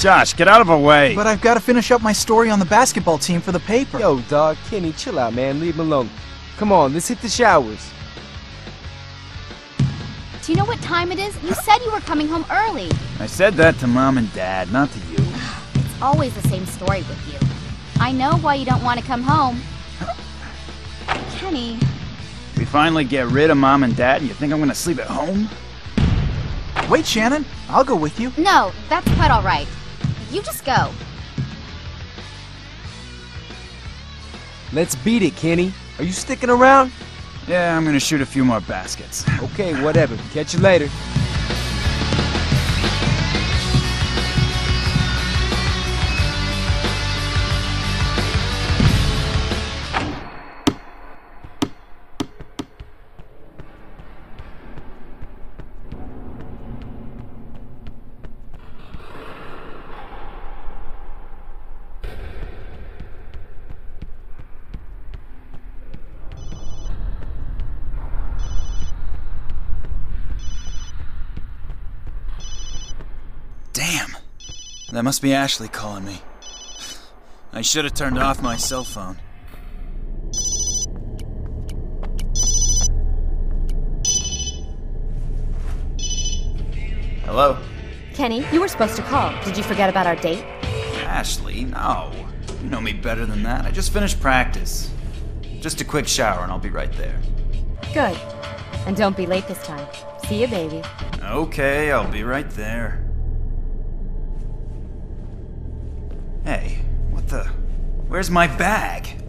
Josh, get out of our way. But I've got to finish up my story on the basketball team for the paper. Yo, dog, Kenny, chill out, man. Leave him alone. Come on, let's hit the showers. Do you know what time it is? You said you were coming home early. I said that to Mom and Dad, not to you. It's always the same story with you. I know why you don't want to come home. Kenny, We finally get rid of Mom and Dad, and you think I'm gonna sleep at home? Wait, Shannon. I'll go with you. no, that's quite all right. You just go. Let's beat it, Kenny. Are you sticking around? Yeah, I'm gonna shoot a few more baskets. Okay, whatever. Catch you later. That must be Ashley calling me. I should have turned off my cell phone. Hello? Kenny, you were supposed to call. Did you forget about our date? Ashley, no. You know me better than that. I just finished practice. Just a quick shower and I'll be right there. Good. And don't be late this time. See you, baby. Okay, I'll be right there. Hey, what the? Where's my bag?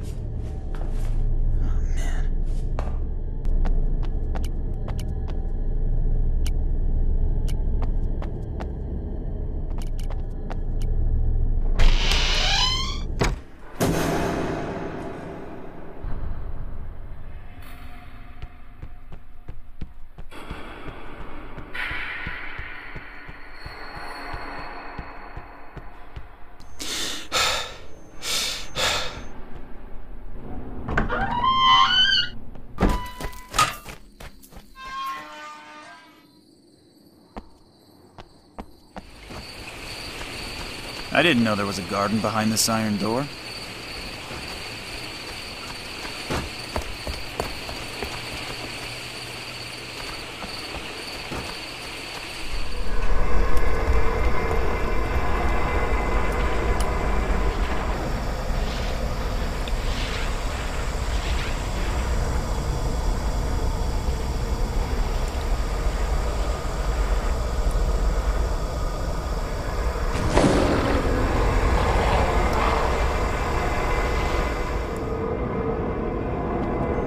I didn't know there was a garden behind this iron door.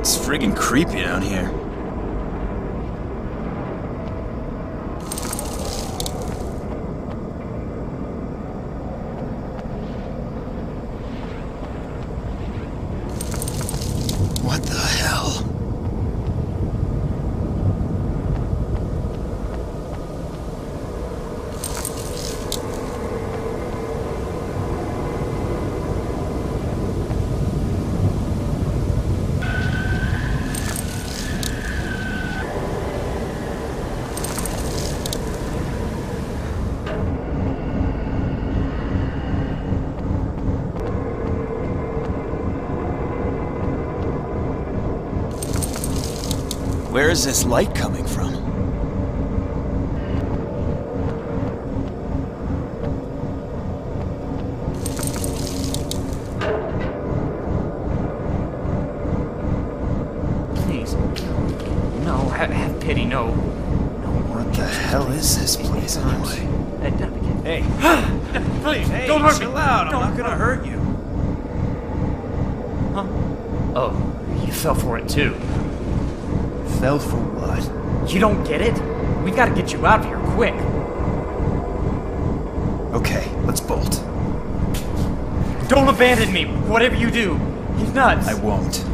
It's friggin' creepy down here. What the hell? Where is this light coming from? Please. No, have, have pity, no. What the hell is this place anyway? Hey, Hey, please, hey, don't hurt me. chill out. I'm Don't not gonna hurt you. Huh? Oh, you fell for it too. Fell for what? You don't get it? We gotta get you out of here quick. Okay, let's bolt. Don't abandon me, whatever you do. He's nuts. I won't.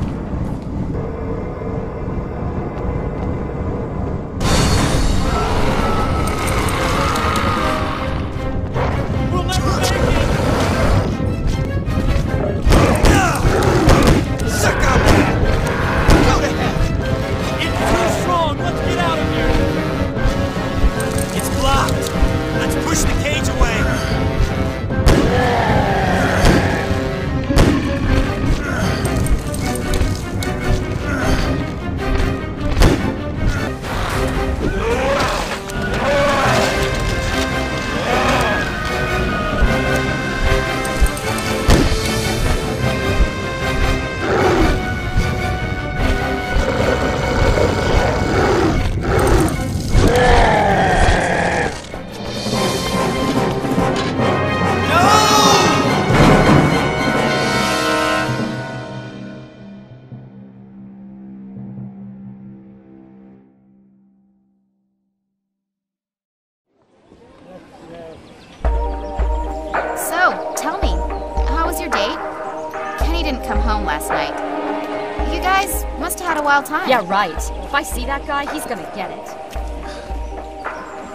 Right. If I see that guy, he's gonna get it.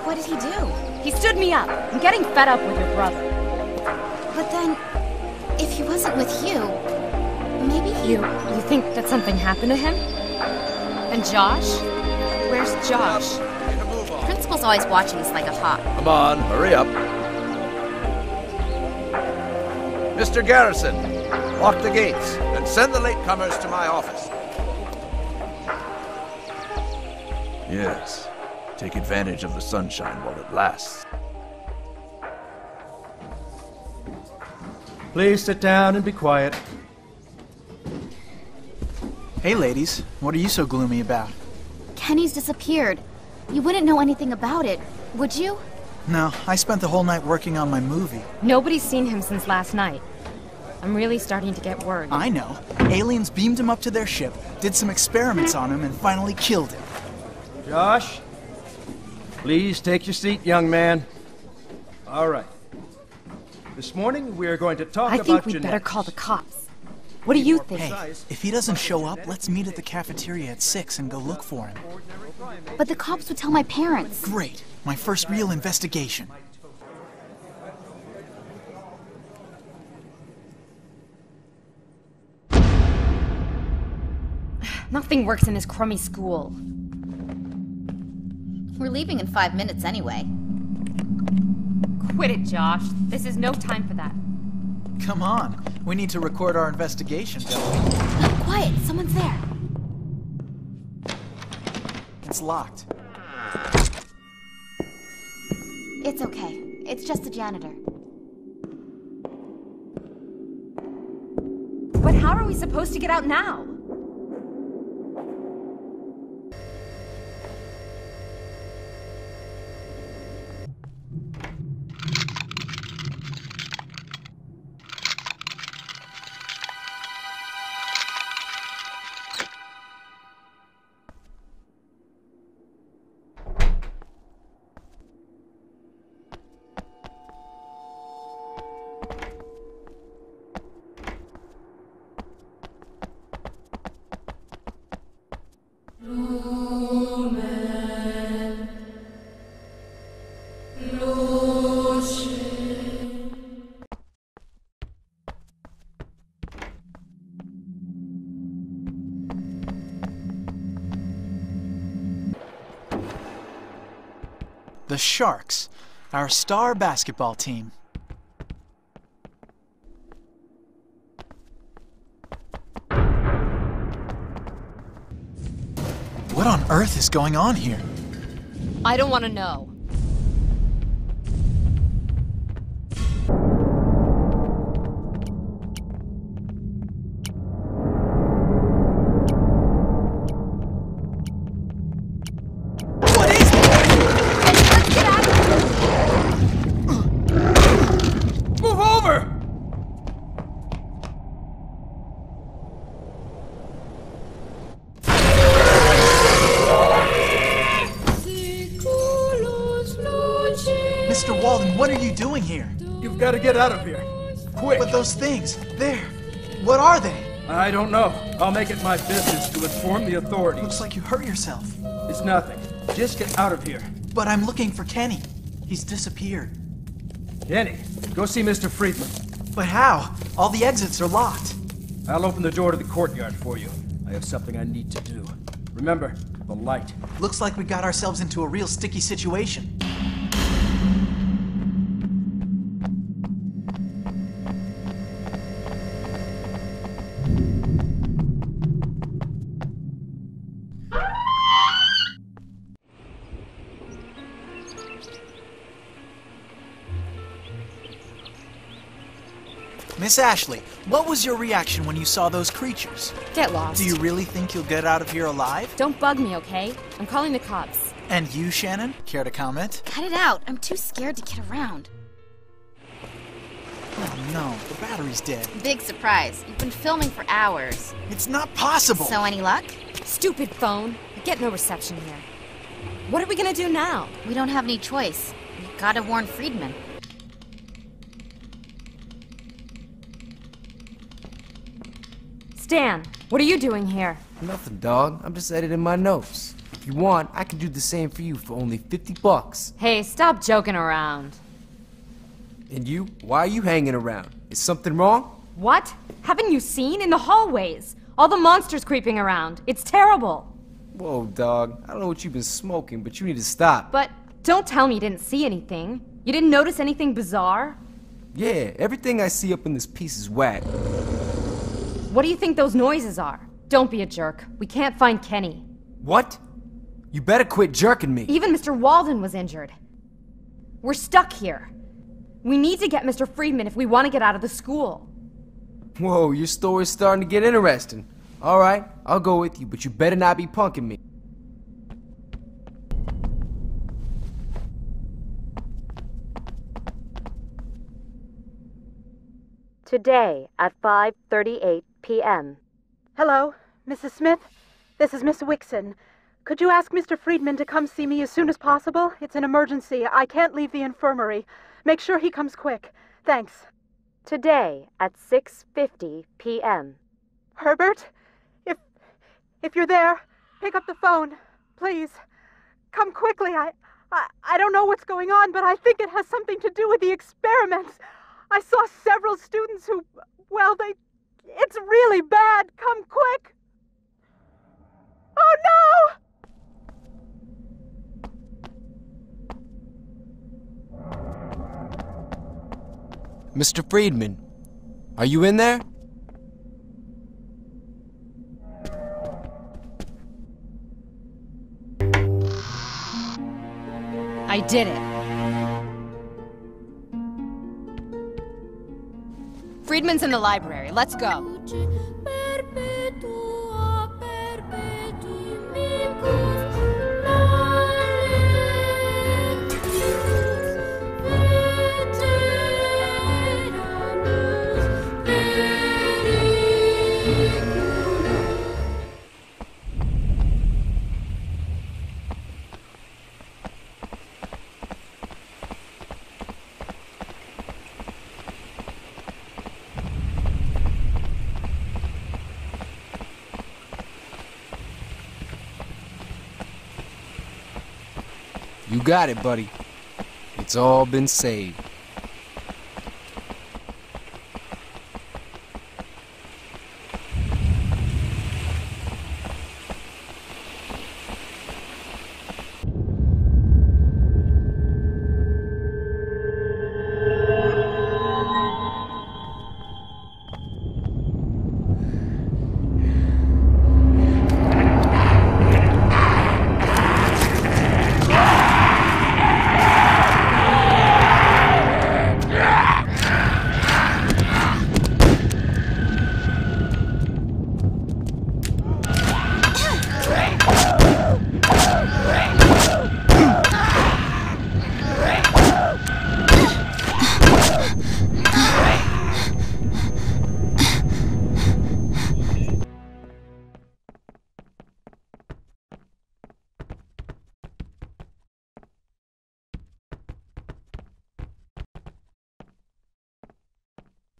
What did he do? He stood me up. I'm getting fed up with your brother. But then, if he wasn't with you, maybe he... You, you think that something happened to him? And Josh? Where's Josh? Principal's always watching us like a hawk. Come on, hurry up. Mr. Garrison, lock the gates and send the latecomers to my office. Yes, take advantage of the sunshine while it lasts. Please sit down and be quiet. Hey, ladies. What are you so gloomy about? Kenny's disappeared. You wouldn't know anything about it, would you? No, I spent the whole night working on my movie. Nobody's seen him since last night. I'm really starting to get worried. I know. Aliens beamed him up to their ship, did some experiments on him, and finally killed him. Josh, please take your seat, young man. All right. This morning we are going to talk I about I think we'd genetics. better call the cops. What do you think? Hey, if he doesn't show up, let's meet at the cafeteria at 6 and go look for him. But the cops would tell my parents. Great. My first real investigation. Nothing works in this crummy school. We're leaving in five minutes anyway. Quit it, Josh. This is no time for that. Come on. We need to record our investigation, don't we? Quiet, someone's there. It's locked. It's okay. It's just the janitor. But how are we supposed to get out now? The Sharks, our star basketball team. What on earth is going on here? I don't want to know. Here? You've got to get out of here. Quick! But those things, there, what are they? I don't know. I'll make it my business to inform the authorities. Looks like you hurt yourself. It's nothing. Just get out of here. But I'm looking for Kenny. He's disappeared. Kenny, go see Mr. Friedman. But how? All the exits are locked. I'll open the door to the courtyard for you. I have something I need to do. Remember, the light. Looks like we got ourselves into a real sticky situation. Miss Ashley, what was your reaction when you saw those creatures? Get lost. Do you really think you'll get out of here alive? Don't bug me, okay? I'm calling the cops. And you, Shannon? Care to comment? Cut it out. I'm too scared to get around. Oh no, the battery's dead. Big surprise. You've been filming for hours. It's not possible! So any luck? Stupid phone. I get no reception here. What are we gonna do now? We don't have any choice. We've gotta warn Friedman. Stan, what are you doing here? Nothing, dog. I'm just editing my notes. If you want, I can do the same for you for only 50 bucks. Hey, stop joking around. And you? Why are you hanging around? Is something wrong? What? Haven't you seen? In the hallways. All the monsters creeping around. It's terrible. Whoa, dog. I don't know what you've been smoking, but you need to stop. But don't tell me you didn't see anything. You didn't notice anything bizarre? Yeah, everything I see up in this piece is whack. What do you think those noises are? Don't be a jerk. We can't find Kenny. What? You better quit jerking me. Even Mr. Walden was injured. We're stuck here. We need to get Mr. Friedman if we want to get out of the school. Whoa, your story's starting to get interesting. All right, I'll go with you, but you better not be punking me. Today at 5:38 p.m. Hello, Mrs. Smith. This is Miss Wixon. Could you ask Mr. Friedman to come see me as soon as possible? It's an emergency. I can't leave the infirmary. Make sure he comes quick. Thanks. Today at 6:50 p.m. Herbert, if if you're there, pick up the phone, please. Come quickly. I I, I don't know what's going on, but I think it has something to do with the experiments. I saw several students who, well, they. It's really bad. Come quick. Oh no! Mr. Friedman, are you in there? I did it. Friedman's in the library. Let's go. Got it, buddy. It's all been saved.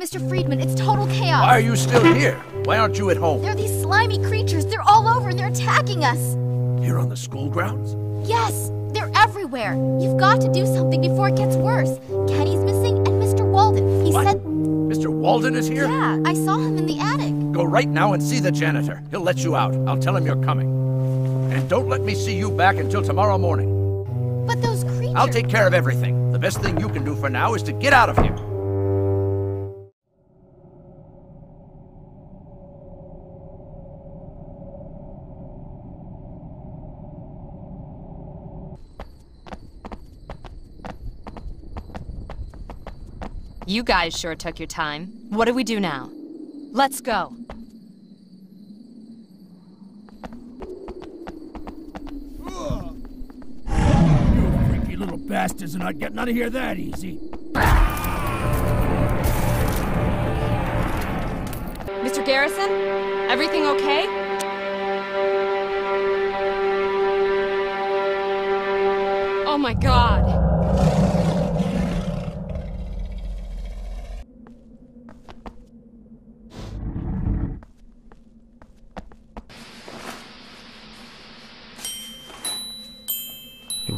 Mr. Friedman, it's total chaos. Why are you still here? Why aren't you at home? They're these slimy creatures. They're all over and they're attacking us. Here on the school grounds? Yes, they're everywhere. You've got to do something before it gets worse. Kenny's missing and Mr. Walden. He What? said, Mr. Walden is here? yeah, I saw him in the attic. Go right now and see the janitor. He'll let you out. I'll tell him you're coming. And don't let me see you back until tomorrow morning. But those creatures. I'll take care of everything. The best thing you can do for now is to get out of here. You guys sure took your time. What do we do now? Let's go. You Freaky little bastards are not getting out of here that easy. Mr. Garrison? Everything okay? Oh my god.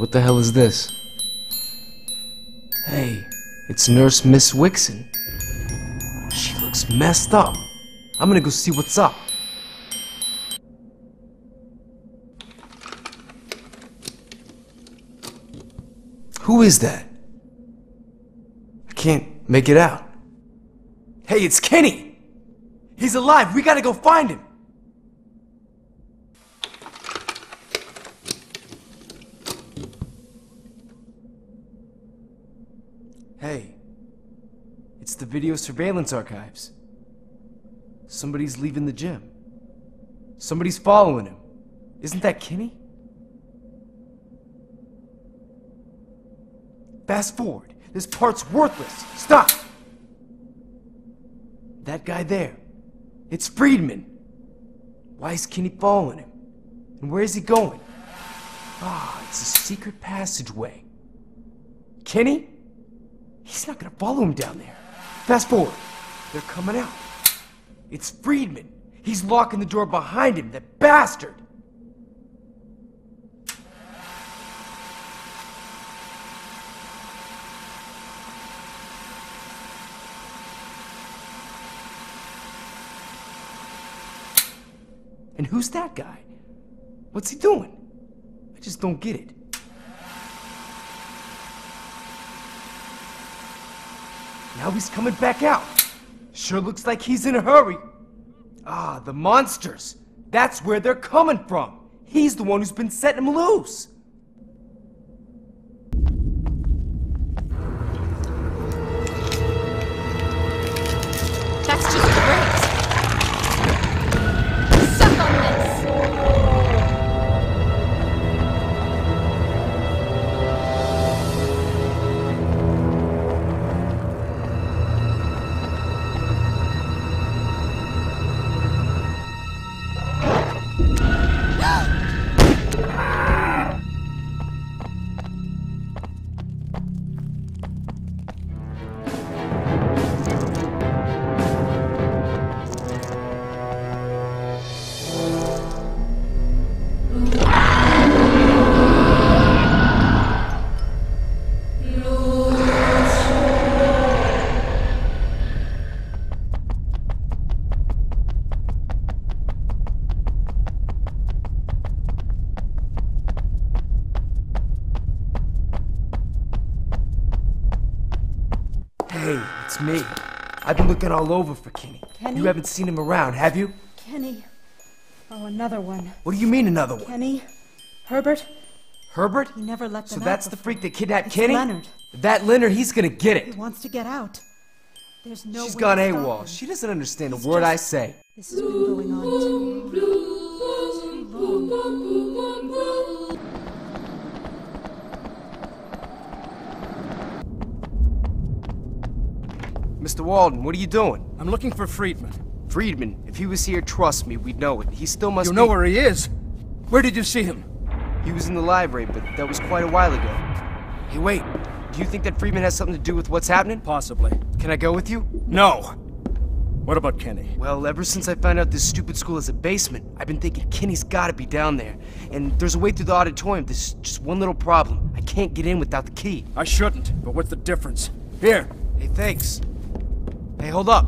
What the hell is this? Hey, it's Nurse Miss Wixon. She looks messed up. I'm gonna go see what's up. Who is that? I can't make it out. Hey, it's Kenny! He's alive! We gotta go find him! Hey, it's the video surveillance archives. Somebody's leaving the gym. Somebody's following him. Isn't that Kenny? Fast forward. This part's worthless. Stop! That guy there. It's Friedman. Why is Kenny following him? And where is he going? Ah, it's a secret passageway. Kenny? He's not gonna follow him down there. Fast forward. They're coming out. It's Friedman. He's locking the door behind him, that bastard! And who's that guy? What's he doing? I just don't get it. Now he's coming back out. Sure looks like he's in a hurry. Ah, the monsters. That's where they're coming from. He's the one who's been setting them loose. Looking all over for Kenny. Kenny? You haven't seen him around, have you? Kenny. Oh, another one. What do you mean another one? Kenny. Herbert. Herbert? He never let So them out that's the freak that kidnapped It's Kenny? Leonard. That Leonard, he's gonna get it. He wants to get out. There's no She's way gone AWOL. him. She doesn't understand a word I say. This has been going on too, too long. Mr. Walden, what are you doing? I'm looking for Friedman. Friedman, if he was here, trust me, we'd know it. He still must You know be- where he is? Where did you see him? He was in the library, but that was quite a while ago. Hey, wait. Do you think that Friedman has something to do with what's happening? Possibly. Can I go with you? No. What about Kenny? Well, ever since I found out this stupid school has a basement, I've been thinking Kenny's gotta be down there. And there's a way through the auditorium. There's just one little problem. I can't get in without the key. I shouldn't, but what's the difference? Here. Hey, thanks. Hey, hold up.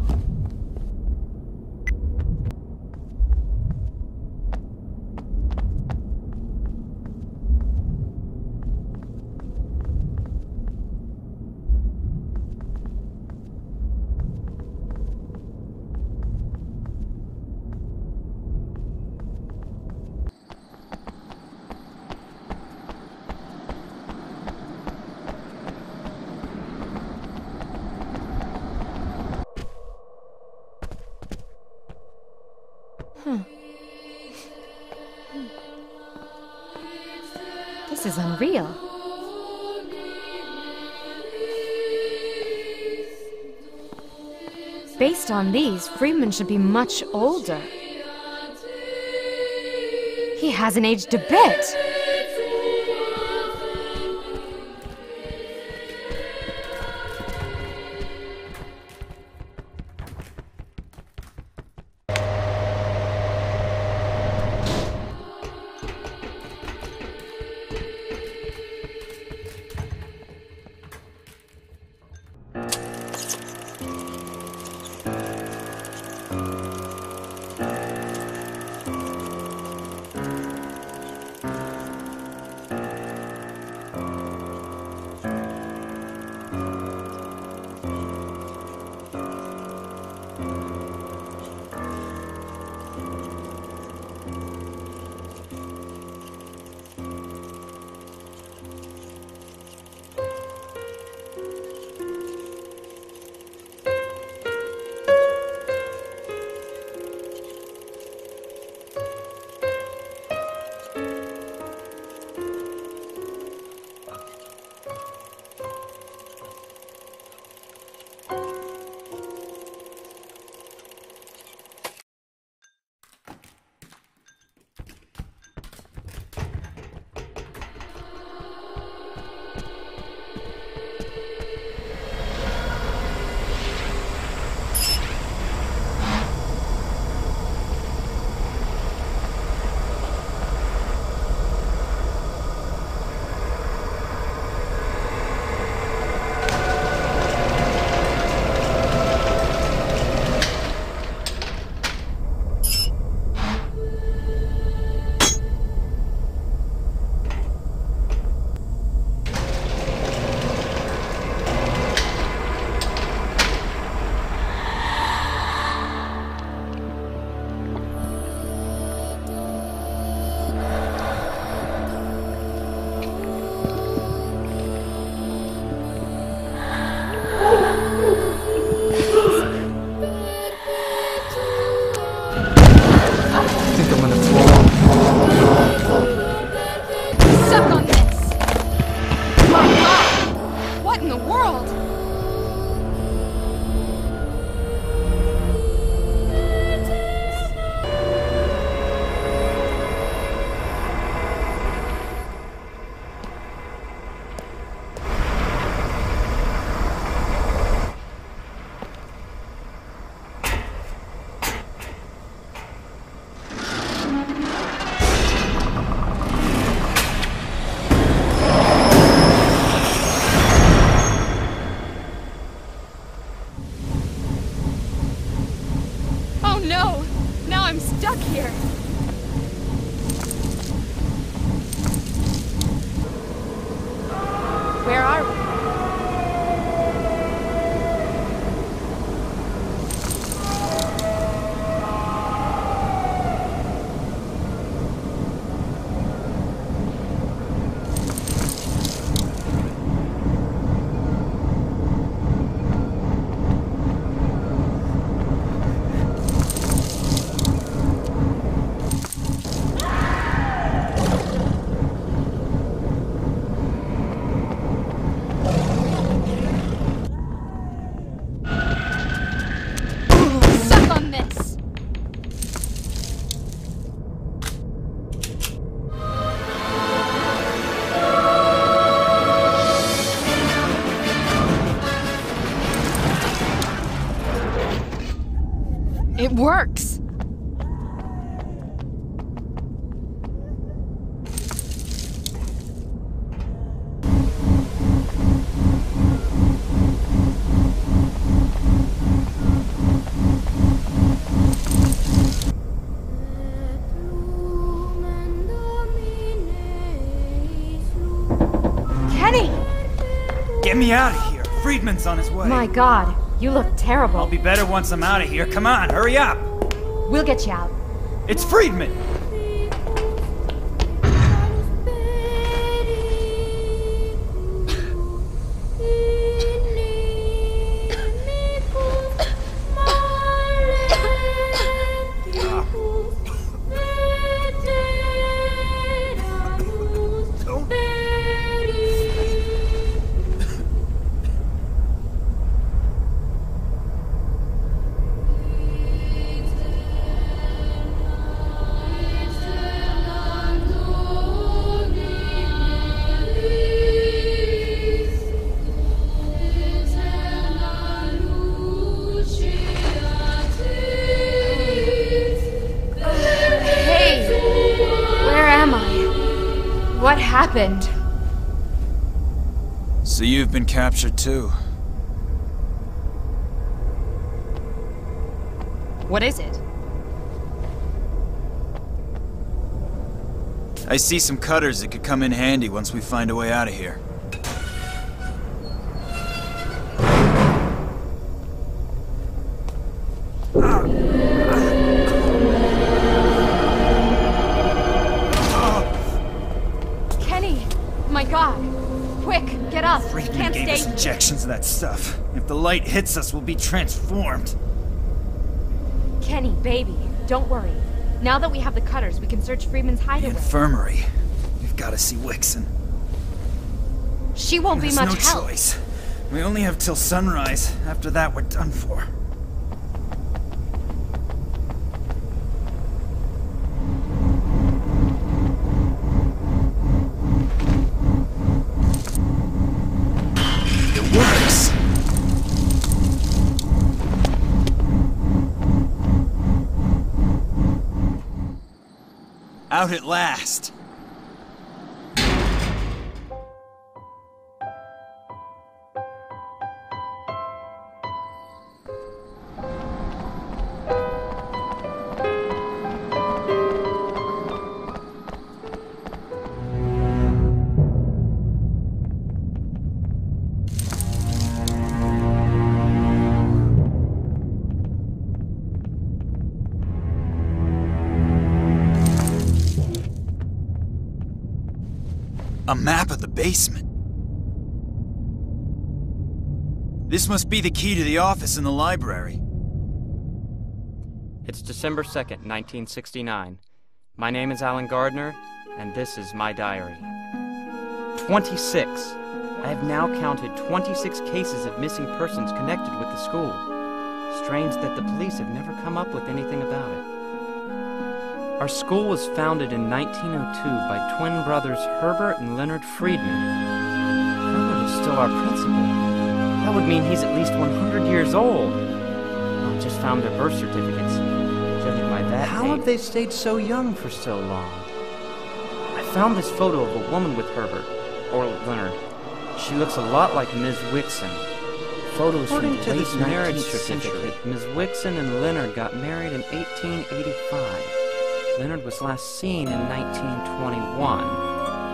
Based on these, Friedman should be much older. He hasn't aged a bit. Works! Kenny! Get me out of here. Friedman's on his way. My god, you look terrible. I'll be better once I'm out of here. Come on, hurry up. We'll get you out. It's Friedman. What happened? So you've been captured too. What is it? I see some cutters that could come in handy once we find a way out of here. Injections of that stuff. If the light hits us, we'll be transformed. Kenny, baby, don't worry. Now that we have the cutters, we can search Friedman's hideaway. The infirmary. We've got to see Wixon. She won't be There's much no help. choice. We only have till sunrise. After that, we're done for. It works. Out at last. A map of the basement. This must be the key to the office in the library. It's December 2nd, 1969. My name is Alan Gardner, and this is my diary. 26. I have now counted 26 cases of missing persons connected with the school. Strange that the police have never come up with anything about it. Our school was founded in 1902 by twin brothers Herbert and Leonard Friedman. Herbert is still our principal. That would mean he's at least 100 years old. I just found their birth certificates. Judging by that How date- have they stayed so young for so long? I found this photo of a woman with Herbert, or Leonard. She looks a lot like Ms. Wixon. Photos According from to the this marriage 19th century. Ms. Wixon and Leonard got married in 1885. Leonard was last seen in 1921.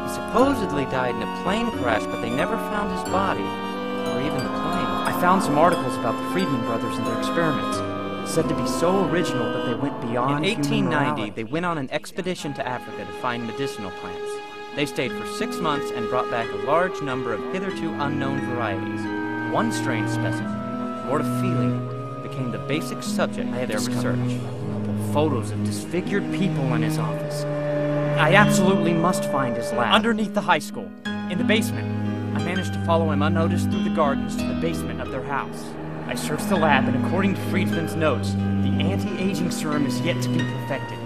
He supposedly died in a plane crash, but they never found his body, or even the plane. I found some articles about the Friedman brothers and their experiments. Said to be so original that they went beyond. In 1890, they went on an expedition to Africa to find medicinal plants. They stayed for six months and brought back a large number of hitherto unknown varieties. One strange specimen, mortophyllene, became the basic subject of their research. Photos of disfigured people in his office. I absolutely must find his lab. Underneath the high school, in the basement. I managed to follow him unnoticed through the gardens to the basement of their house. I searched the lab, and according to Friedman's notes, the anti-aging serum is yet to be perfected.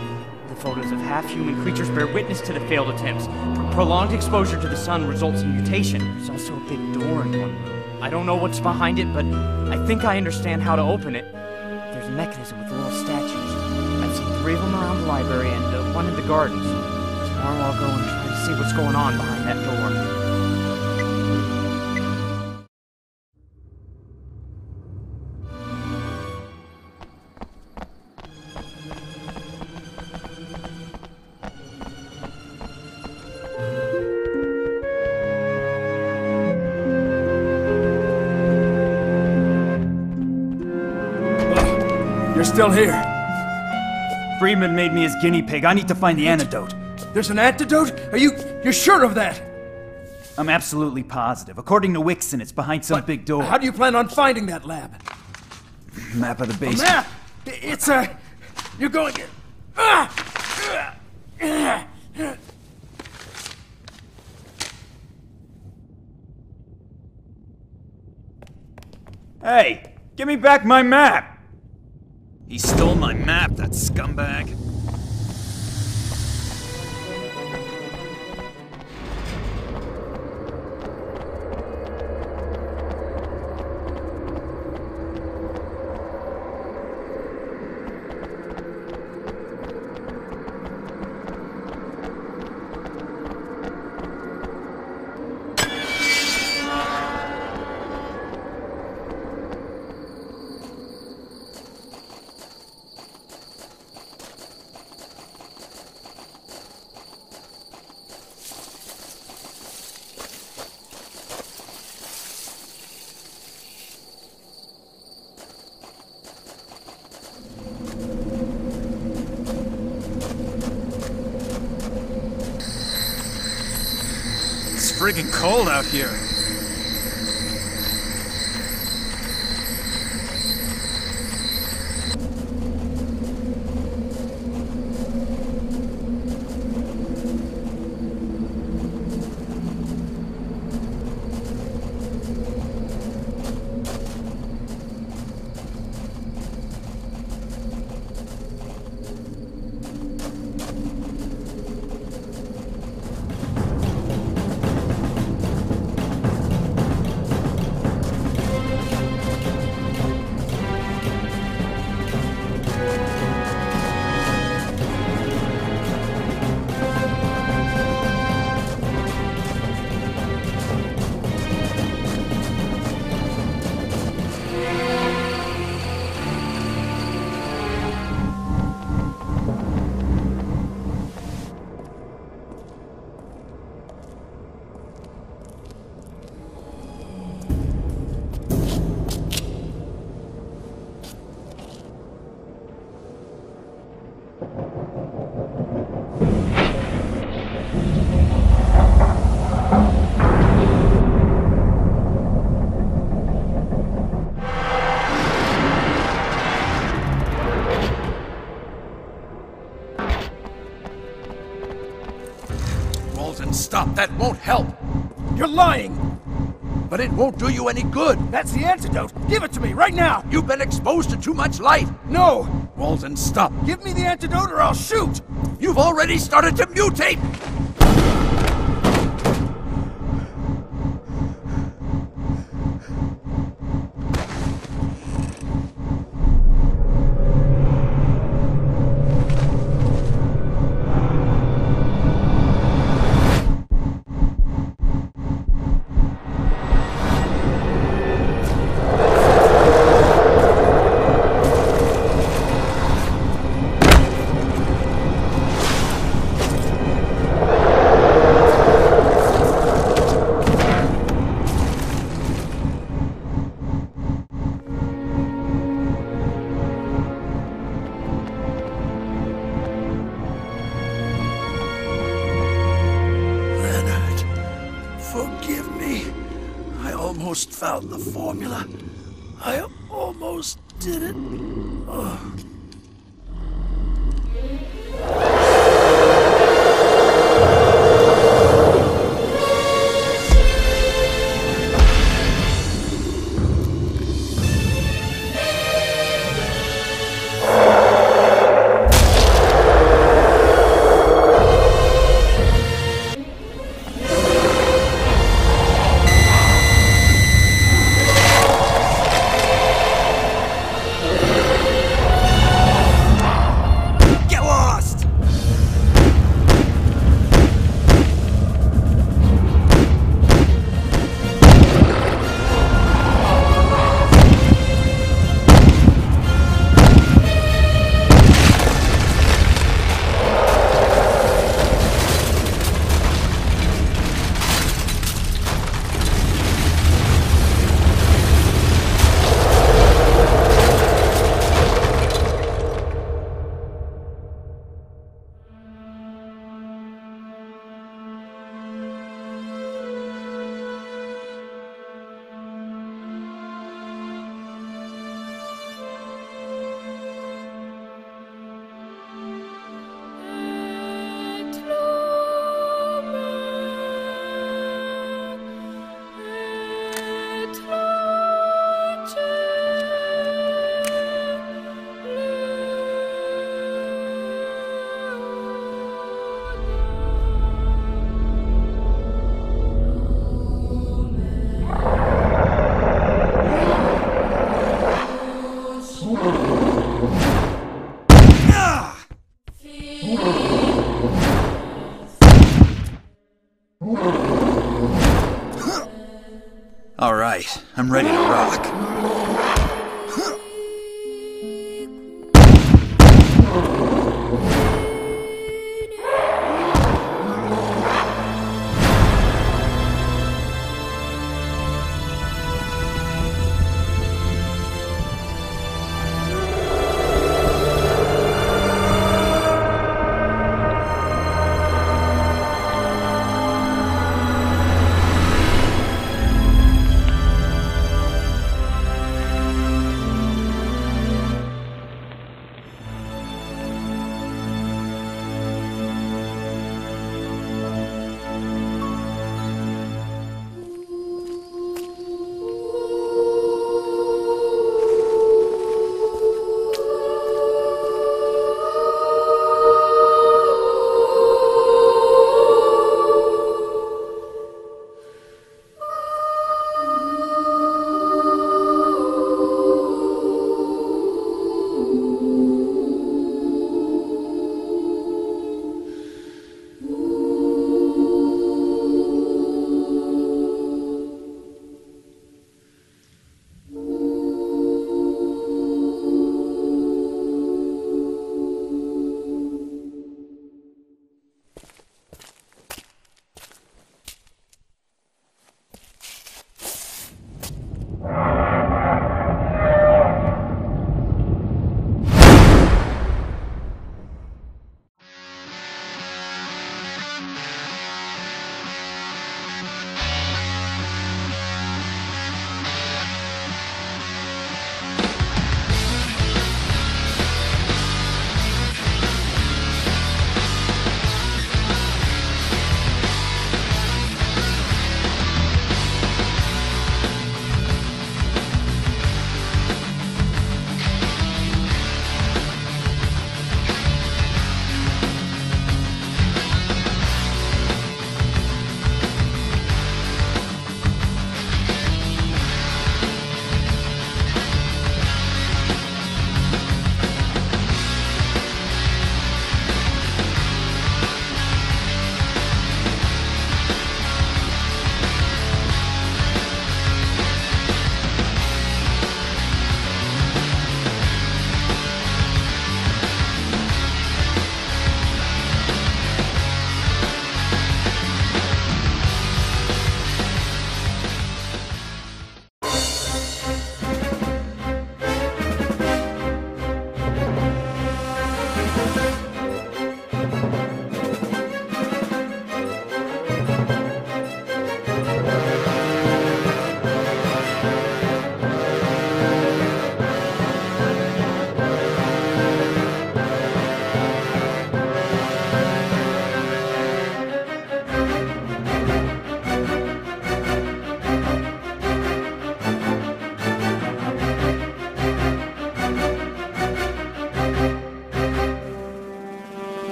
The photos of half-human creatures bear witness to the failed attempts. Pro- prolonged exposure to the sun results in mutation. There's also a big door in one room. I don't know what's behind it, but I think I understand how to open it. There's a mechanism with little statues. Three of them around the library and uh, one in the gardens. Tomorrow I'll go and try to see what's going on behind that door. You're still here. Friedman made me his guinea pig. I need to find the antidote. There's an antidote? Are you you're sure of that? I'm absolutely positive. According to Wixon, it's behind some big door. How do you plan on finding that lab? Map of the A basement. map! It's a you're going Ah! Hey, give me back my map! He stole my map, that scumbag. Friggin' cold out here. That won't help. You're lying! But it won't do you any good. That's the antidote! Give it to me, right now! You've been exposed to too much light. No! Walton, stop. Give me the antidote or I'll shoot! You've already started to mutate!